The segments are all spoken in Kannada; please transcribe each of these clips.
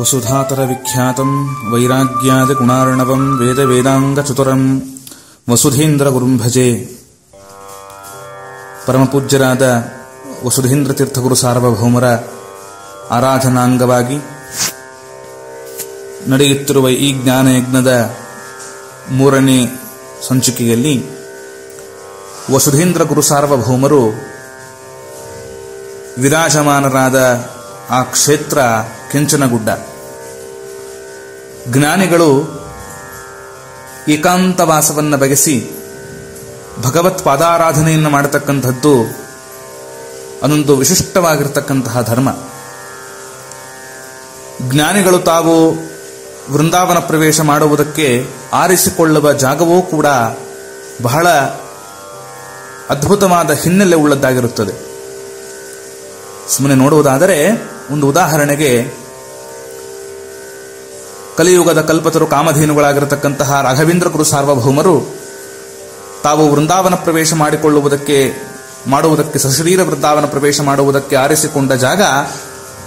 वसुधातरविख्यातम् वैराग्यादिगुणार्णवम् वेदवेदाङ्गचतुरम् ವಸುಧೇಂದ್ರ ಭಜೆ ಪರಮಪೂಜ್ಯರಾದ ವಸುಧೇಂದ್ರ ತೀರ್ಥಗುರು ಸಾರ್ವಭೌಮರ ಆರಾಧನಾಂಗವಾಗಿ ನಡೆಯುತ್ತಿರುವ ಈ ಜ್ಞಾನಯಜ್ಞದ ಮೂರನೇ ಸಂಚಿಕೆಯಲ್ಲಿ ವಸುಧೇಂದ್ರ ಗುರು ಸಾರ್ವಭೌಮರು ವಿರಾಜಮಾನರಾದ ಆ ಕ್ಷೇತ್ರ ಕೆಂಚನಗುಡ್ಡ ಜ್ಞಾನಿಗಳು ಏಕಾಂತವಾಸವನ್ನು ಬಗೆಸಿ ಭಗವತ್ ಪಾದಾರಾಧನೆಯನ್ನು ಮಾಡತಕ್ಕಂಥದ್ದು ಅದೊಂದು ವಿಶಿಷ್ಟವಾಗಿರತಕ್ಕಂತಹ ಧರ್ಮ. ಜ್ಞಾನಿಗಳು ತಾವು ವೃಂದಾವನ ಪ್ರವೇಶ ಮಾಡುವುದಕ್ಕೆ ಆರಿಸಿಕೊಳ್ಳುವ ಜಾಗವೂ ಕೂಡ ಬಹಳ ಅದ್ಭುತವಾದ ಹಿನ್ನೆಲೆ ಉಳ್ಳದ್ದಾಗಿರುತ್ತದೆ. ಸುಮ್ಮನೆ ನೋಡುವುದಾದರೆ ಒಂದು ಉದಾಹರಣೆಗೆ ಕಲಿಯುಗದ ಕಲ್ಪತರು ಕಾಮಧೇನುಗಳಾಗಿರತಕ್ಕಂತಹ ರಾಘವೇಂದ್ರ ಗುರು ಸಾರ್ವಭೌಮರು ತಾವು ವೃಂದಾವನ ಪ್ರವೇಶ ಮಾಡಿಕೊಳ್ಳುವುದಕ್ಕೆ, ಮಾಡುವುದಕ್ಕೆ ಸಶರೀರ ವೃಂದಾವನ ಪ್ರವೇಶ ಮಾಡುವುದಕ್ಕೆ ಆರಿಸಿಕೊಂಡ ಜಾಗ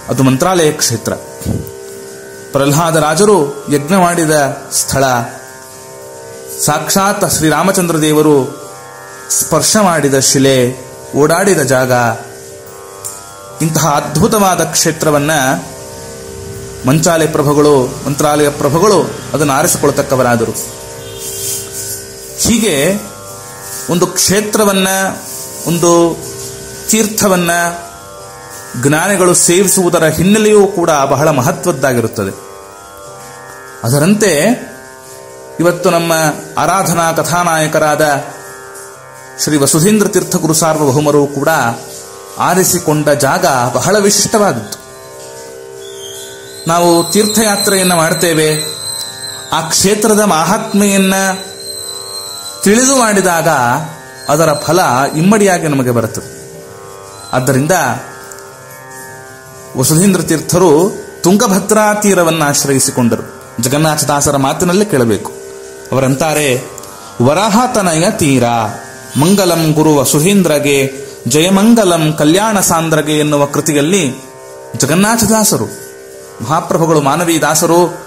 ಅದು ಮಂತ್ರಾಲಯ ಕ್ಷೇತ್ರ. ಪ್ರಹ್ಲಾದ ರಾಜರು ಯಜ್ಞ ಮಾಡಿದ ಸ್ಥಳ. ಸಾಕ್ಷಾತ್ ಶ್ರೀರಾಮಚಂದ್ರ ದೇವರು ಸ್ಪರ್ಶ ಮಾಡಿದ ಶಿಲೆ, ಓಡಾಡಿದ ಜಾಗ. ಇಂತಹ ಅದ್ಭುತವಾದ ಕ್ಷೇತ್ರವನ್ನ ಮಂಚಾಲಯ ಪ್ರಭುಗಳು, ಮಂತ್ರಾಲಯ ಪ್ರಭುಗಳು ಅದನ್ನು ಆರಿಸಿಕೊಳ್ತಕ್ಕವರಾದರು ಹೀಗೆ ಒಂದು ಕ್ಷೇತ್ರವನ್ನ, ಒಂದು ತೀರ್ಥವನ್ನ ಜ್ಞಾನಿಗಳು ಸೇವಿಸುವುದರ ಹಿನ್ನೆಲೆಯೂ ಕೂಡ ಬಹಳ ಮಹತ್ವದ್ದಾಗಿರುತ್ತದೆ. ಅದರಂತೆ ಇವತ್ತು ನಮ್ಮ ಆರಾಧನಾ ಕಥಾನಾಯಕರಾದ ಶ್ರೀ ವಸುಧೇಂದ್ರ ತೀರ್ಥ ಗುರು ಸಾರ್ವಭೌಮರು ಕೂಡ ಆರಿಸಿಕೊಂಡ ಜಾಗ ಬಹಳ ವಿಶಿಷ್ಟವಾದದ್ದು. ನಾವು ತೀರ್ಥಯಾತ್ರೆಯನ್ನು ಮಾಡ್ತೇವೆ. ಆ ಕ್ಷೇತ್ರದ ಮಹಾತ್ಮೆಯನ್ನ ತಿಳಿದು ಮಾಡಿದಾಗ ಅದರ ಫಲ ಇಮ್ಮಡಿಯಾಗಿ ನಮಗೆ ಬರುತ್ತದೆ. ಆದ್ದರಿಂದ ವಸುಧೀಂದ್ರ ತೀರ್ಥರು ತುಂಗಭದ್ರಾ ತೀರವನ್ನು ಆಶ್ರಯಿಸಿಕೊಂಡರು. ಜಗನ್ನಾಥದಾಸರ ಮಾತಿನಲ್ಲೇ ಕೇಳಬೇಕು. ಅವರಂತಾರೆ, ವರಹತನಯ ತೀರ, ಮಂಗಲಂ ಗುರು ವಸುಧೀಂದ್ರಗೆ, ಜಯಮಂಗಲಂ ಕಲ್ಯಾಣ ಸಾಂದ್ರಗೆ ಎನ್ನುವ ಕೃತಿಯಲ್ಲಿ ಜಗನ್ನಾಥದಾಸರು ಮಹಾಪ್ರಭುಗಳು ಮಾನವೀ ದಾಸರು,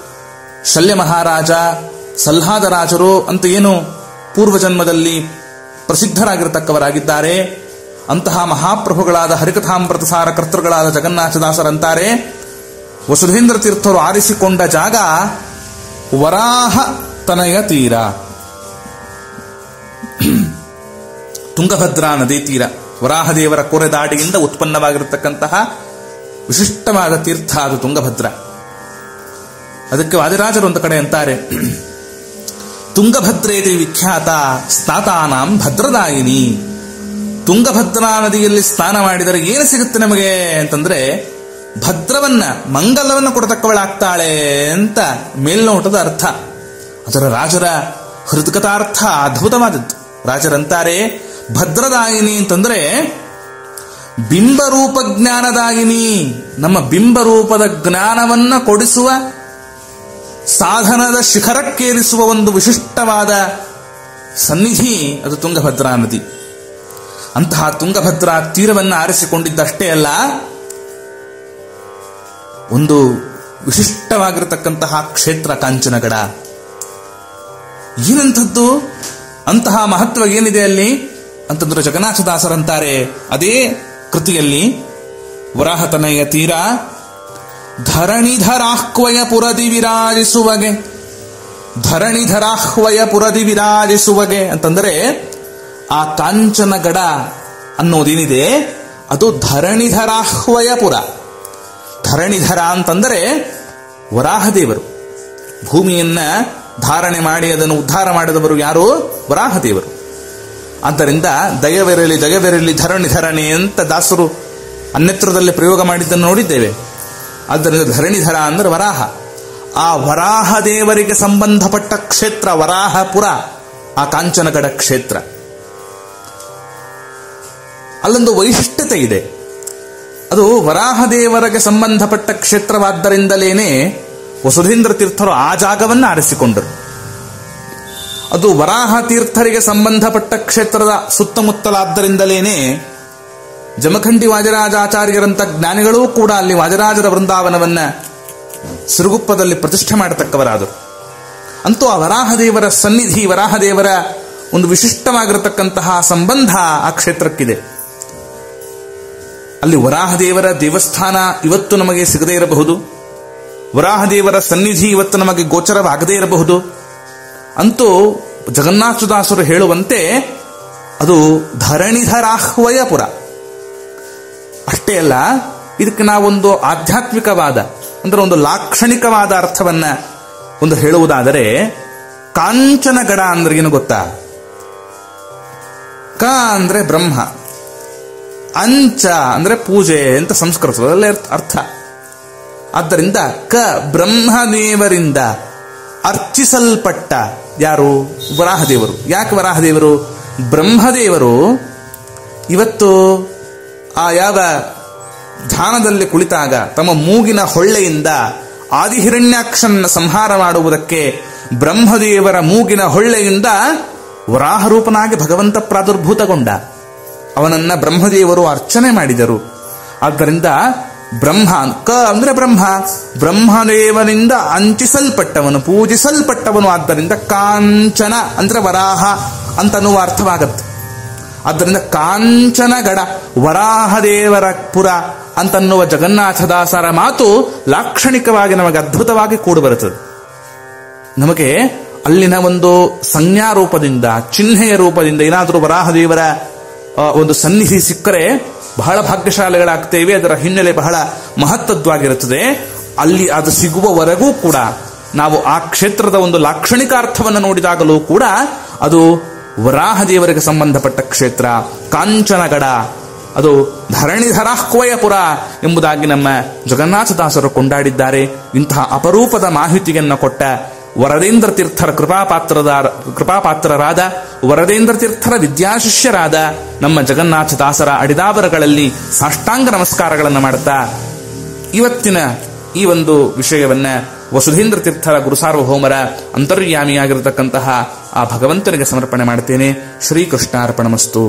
ಶಲ್ಯ ಮಹಾರಾಜ, ಸಲ್ಹಾದ ರಾಜರು ಅಂತ ಏನು ಪೂರ್ವಜನ್ಮದಲ್ಲಿ ಪ್ರಸಿದ್ಧರಾಗಿರತಕ್ಕವರಾಗಿದ್ದಾರೆ. ಅಂತಹ ಮಹಾಪ್ರಭುಗಳಾದ ಹರಿಕಥಾಮೃತಸಾರ ಕರ್ತೃಗಳಾದ ಜಗನ್ನಾಥದಾಸರಂತಾರೆ. ವಸುಧೇಂದ್ರ ತೀರ್ಥರು ಆರಿಸಿಕೊಂಡ ಜಾಗ ವರಾಹ ತನಯ ತೀರ. ತುಂಗಭದ್ರಾ ನದಿ ತೀರ. ವರಾಹದೇವರ ಕೊರೆದಾಡಿಯಿಂದ ಉತ್ಪನ್ನವಾಗಿರತಕ್ಕಂತಹ ವಿಶಿಷ್ಟವಾದ ತೀರ್ಥ ಅದು ತುಂಗಭದ್ರ. ಅದಕ್ಕೆ ವಾದಿರಾಜರು ಒಂದು ಕಡೆ ಅಂತಾರೆ ತುಂಗಭದ್ರೇತಿ ವಿಖ್ಯಾತ ಸ್ನಾತಾನಾಂ ಭದ್ರದಾಯಿನಿ. ತುಂಗಭದ್ರಾ ನದಿಯಲ್ಲಿ ಸ್ನಾನ ಮಾಡಿದರೆ ಏನು ಸಿಗುತ್ತೆ ನಮಗೆ? ಅಂತಂದ್ರೆ, ಭದ್ರವನ್ನ, ಮಂಗಲವನ್ನು ಕೊಡತಕ್ಕವಳಾಗ್ತಾಳೆ ಅಂತ ಮೇಲ್ನೋಟದ ಅರ್ಥ. ಅದರ ರಾಜರ ಹೃದಕತಾರ್ಥ ಅದ್ಭುತವಾದದ್ದು. ರಾಜರಂತಾರೆ, ಭದ್ರದಾಯಿನಿ ಅಂತಂದ್ರೆ ಬಿಂಬರೂಪ ಜ್ಞಾನದಾಗಿನಿ ನಮ್ಮ ಬಿಂಬರೂಪದ ಜ್ಞಾನವನ್ನ ಕೊಡಿಸುವ, ಸಾಧನದ ಶಿಖರಕ್ಕೇರಿಸುವ ಒಂದು ವಿಶಿಷ್ಟವಾದ ಸನ್ನಿಧಿ, ಅದು ತುಂಗಭದ್ರಾ ನದಿ. ಅಂತಹ ತುಂಗಭದ್ರಾ ತೀರವನ್ನು ಆರಿಸಿಕೊಂಡಿದ್ದಷ್ಟೇ ಅಲ್ಲ, ಒಂದು ವಿಶಿಷ್ಟವಾಗಿರತಕ್ಕಂತಹ ಕ್ಷೇತ್ರ ಕಾಂಚನಗಡ. ಏನಂಥದ್ದು? ಅಂತಹ ಮಹತ್ವ ಏನಿದೆ ಅಲ್ಲಿ? ಅಂತಂದ್ರೆ ಜಗನ್ನಾಥದಾಸರಂತಾರೆ ಅದೇ ಕೃತಿಯಲ್ಲಿ ವರಾಹತನಯ ತೀರ, ಧರಣಿಧರಾಹ್ವಯ ಪುರದಿ ವಿರಾಜಿಸುವಗೆ, ಧರಣಿಧರಾಹ್ವಯ ಪುರದಿ ವಿರಾಜಿಸುವಗೆ ಅಂತಂದರೆ ಆ ಕಾಂಚನಗಡ ಅನ್ನೋದೇನಿದೆ? ಅದು ಧರಣಿಧರಾಹ್ವಯ ಪುರ. ಧರಣಿಧರ ಅಂತಂದರೆ ವರಾಹದೇವರು. ಭೂಮಿಯನ್ನ ಧಾರಣೆ ಮಾಡಿ, ಅದನ್ನು ಉದ್ಧಾರ ಮಾಡಿದವರು ಯಾರು? ವರಾಹದೇವರು. ಆದ್ದರಿಂದ ದಯವಿರಲಿ ದಯವಿರಲಿ, ಧರಣಿ ಧರಣಿ ಅಂತ ದಾಸರು ಅನ್ಯತ್ರದಲ್ಲಿ ಪ್ರಯೋಗ ಮಾಡಿದ್ದನ್ನು ನೋಡಿದ್ದೇವೆ. ಆದ್ದರಿಂದ ಧರಣಿಧರ ಅಂದ್ರೆ ವರಾಹ. ಆ ವರಾಹ ದೇವರಿಗೆ ಸಂಬಂಧಪಟ್ಟ ಕ್ಷೇತ್ರ ವರಾಹಪುರ, ಆ ಕಾಂಚನಗಡ ಕ್ಷೇತ್ರ. ಅಲ್ಲೊಂದು ವೈಶಿಷ್ಟ್ಯತೆ ಇದೆ. ಅದು ವರಾಹ ದೇವರಿಗೆ ಸಂಬಂಧಪಟ್ಟ ಕ್ಷೇತ್ರವಾದ್ದರಿಂದಲೇನೆ ವಸುಧೇಂದ್ರ ತೀರ್ಥರು ಆ ಜಾಗವನ್ನು ಆರಿಸಿಕೊಂಡರು. ಅದು ವರಾಹ ತೀರ್ಥರಿಗೆ ಸಂಬಂಧಪಟ್ಟ ಕ್ಷೇತ್ರದ ಸುತ್ತಮುತ್ತಲಾದ್ದರಿಂದಲೇನೆ ಜಮಖಂಡಿ ವಾಜರಾಜಾಚಾರ್ಯರಂತ ಜ್ಞಾನಿಗಳೂ ಕೂಡ ಅಲ್ಲಿ ವಾಜರಾಜರ ವೃಂದಾವನವನ್ನ ಸಿರುಗುಪ್ಪದಲ್ಲಿ ಪ್ರತಿಷ್ಠೆ ಮಾಡತಕ್ಕವರಾದರು. ಅಂತೂ ಆ ವರಾಹದೇವರ ಸನ್ನಿಧಿ, ವರಾಹದೇವರ ಒಂದು ವಿಶಿಷ್ಟವಾಗಿರತಕ್ಕಂತಹ ಸಂಬಂಧ ಆ ಕ್ಷೇತ್ರಕ್ಕಿದೆ. ಅಲ್ಲಿ ವರಾಹದೇವರ ದೇವಸ್ಥಾನ ಇವತ್ತು ನಮಗೆ ಸಿಗದೇ ಇರಬಹುದು. ವರಾಹದೇವರ ಸನ್ನಿಧಿ ಇವತ್ತು ನಮಗೆ ಗೋಚರವಾಗದೇ ಇರಬಹುದು. ಅಂತೂ ಜಗನ್ನಾಥದಾಸರು ಹೇಳುವಂತೆ ಅದು ಧರಣಿಧರಾಹ್ವಯಪುರ ಅಷ್ಟೇ ಅಲ್ಲ, ಇದಕ್ಕೆ ನಾವೊಂದು ಆಧ್ಯಾತ್ಮಿಕವಾದ, ಅಂದ್ರೆ ಒಂದು ಲಾಕ್ಷಣಿಕವಾದ ಅರ್ಥವನ್ನ ಒಂದು ಹೇಳುವುದಾದರೆ, ಕಾಂಚನಗಡ ಅಂದ್ರೆ ಏನು ಗೊತ್ತಾ? ಕ ಅಂದ್ರೆ ಬ್ರಹ್ಮ, ಅಂಚ ಅಂದ್ರೆ ಪೂಜೆ ಅಂತ ಸಂಸ್ಕೃತದಲ್ಲಿ ಅರ್ಥ. ಆದ್ದರಿಂದ ಕ ಬ್ರಹ್ಮದೇವರಿಂದ ಅರ್ಚಿಸಲ್ಪಟ್ಟ ಯಾರು? ವರಾಹದೇವರು. ಯಾಕೆ ವರಾಹದೇವರು? ಬ್ರಹ್ಮದೇವರು ಇವತ್ತು ಆ ಯಾವ ಧಾನದಲ್ಲಿ ಕುಳಿತಾಗ ತಮ್ಮ ಮೂಗಿನ ಹೊಳ್ಳೆಯಿಂದ ಆದಿಹಿರಣ್ಯಾಕ್ಷನ ಸಂಹಾರ ಮಾಡುವುದಕ್ಕೆ ಬ್ರಹ್ಮದೇವರ ಮೂಗಿನ ಹೊಳ್ಳೆಯಿಂದ ವರಾಹರೂಪನಾಗಿ ಭಗವಂತ ಪ್ರಾದುರ್ಭೂತಗೊಂಡ. ಅವನನ್ನ ಬ್ರಹ್ಮದೇವರು ಅರ್ಚನೆ ಮಾಡಿದರು. ಆದ್ದರಿಂದ ಬ್ರಹ್ಮ ಕ ಅಂದ್ರೆ ಬ್ರಹ್ಮ. ಬ್ರಹ್ಮದೇವನಿಂದ ಅಂಚಿಸಲ್ಪಟ್ಟವನು ಪೂಜಿಸಲ್ಪಟ್ಟವನು ಆದ್ದರಿಂದ ಕಾಂಚನ ಅಂದ್ರೆ ವರಾಹ ಅಂತನ್ನುವ ಅರ್ಥವಾಗತ್ತೆ. ಆದ್ದರಿಂದ ಕಾಂಚನಗಡ ವರಾಹದೇವರ ಪುರ ಅಂತನ್ನುವ ಜಗನ್ನಾಥದಾಸರ ಮಾತು ಲಾಕ್ಷಣಿಕವಾಗಿ ನಮಗೆ ಅದ್ಭುತವಾಗಿ ಕೂಡಿಬರುತ್ತದೆ ನಮಗೆ ಅಲ್ಲಿನ ಒಂದು ಸಂಜ್ಞಾ ರೂಪದಿಂದ ಚಿಹ್ನೆಯ ರೂಪದಿಂದ ಏನಾದರೂ ವರಾಹದೇವರ ಆ, ಒಂದು ಸನ್ನಿಧಿ ಸಿಕ್ಕರೆ ಬಹಳ ಭಾಗ್ಯಶಾಲಿಗಳಾಗ್ತೇವೆ. ಅದರ ಹಿನ್ನೆಲೆ ಬಹಳ ಮಹತ್ತದ್ವಾಗಿರುತ್ತದೆ ಅಲ್ಲಿ ಅದು ಸಿಗುವವರೆಗೂ ಕೂಡ ನಾವು ಆ ಕ್ಷೇತ್ರದ ಒಂದು ಲಾಕ್ಷಣಿಕ ಅರ್ಥವನ್ನು ನೋಡಿದಾಗಲೂ ಕೂಡ ಅದು ವರಾಹ ದೇವರಿಗೆ ಸಂಬಂಧಪಟ್ಟ ಕ್ಷೇತ್ರ. ಕಾಂಚನಗಡ, ಅದು ಧರಣಿಧರಾಹ್ವಯಪುರ ಎಂಬುದಾಗಿ ನಮ್ಮ ಜಗನ್ನಾಥದಾಸರು ಕೊಂಡಾಡಿದ್ದಾರೆ. ಇಂತಹ ಅಪರೂಪದ ಮಾಹಿತಿಯನ್ನು ಕೊಟ್ಟ ವರದೇಂದ್ರ ತೀರ್ಥರ ಕೃಪಾಪಾತ್ರದ ಕೃಪಾಪಾತ್ರರಾದ ವರದೇಂದ್ರ ತೀರ್ಥರ ವಿದ್ಯಾಶಿಷ್ಯರಾದ ನಮ್ಮ ಜಗನ್ನಾಥ ದಾಸರ ಅಡಿದಾಬರಗಳಲ್ಲಿ ಸಾಷ್ಟಾಂಗ ನಮಸ್ಕಾರಗಳನ್ನು ಮಾಡುತ್ತಾ, ಇವತ್ತಿನ ಈ ಒಂದು ವಿಷಯವನ್ನ ವಸುಧೇಂದ್ರ ತೀರ್ಥರ ಗುರುಸಾರ್ವಭೌಮರ ಅಂತರ್ಯಾಮಿಯಾಗಿರತಕ್ಕಂತಹ ಆ ಭಗವಂತನಿಗೆ ಸಮರ್ಪಣೆ ಮಾಡ್ತೇನೆ ಶ್ರೀಕೃಷ್ಣಾರ್ಪಣಮಸ್ತು.